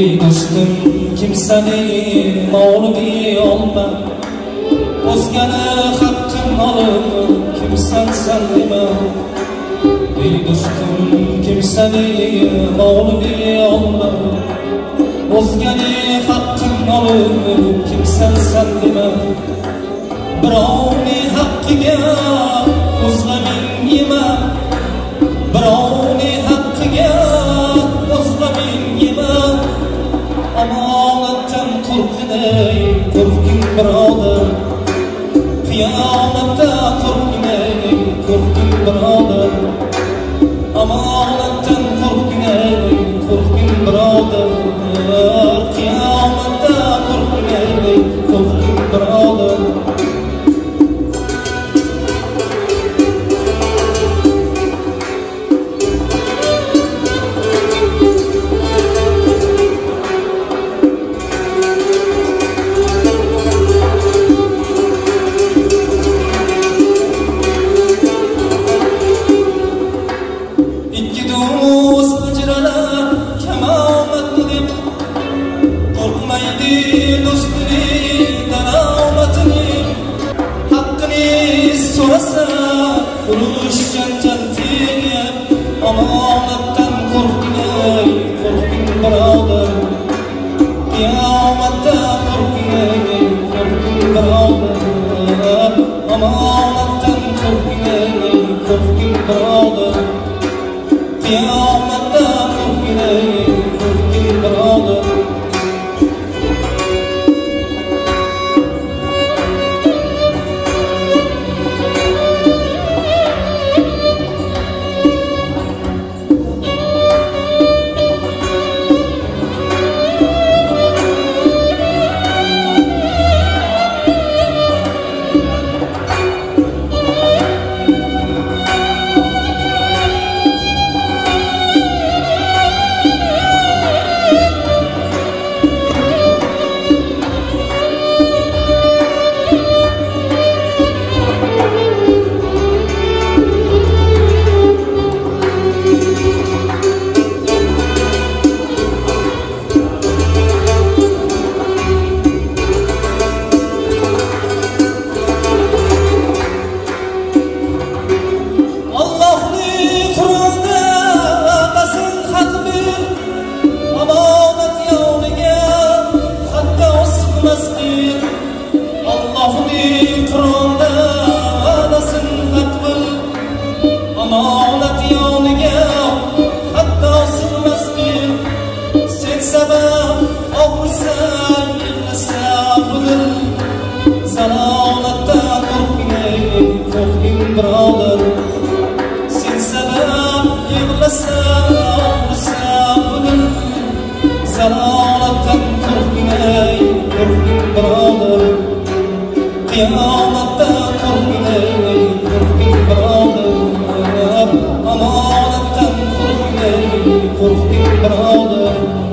ey do'stim kimsani mag'lubi olma o'zgani haqqin olib kimsan san nima ey do'stim kimsani mag'lubi olma o'zgani haqqin olib kimsan san nima birovni haqqiga qo'rqinay qo'rqing birodar qiyomatda qo'rqinay qo'rqing qo'rqing ey qo'rqing birodar qiyomatda omonat yoniga hatto sig'masdir sen sabab og'risan yig'lasa bugun zalolatda qo'rqing ey qo'rqing birodar sen sabab yig'lasa og'risa bugun zalolatdan qo'rqing ey qo'rqing birodar qiyomatda birodar omonatdan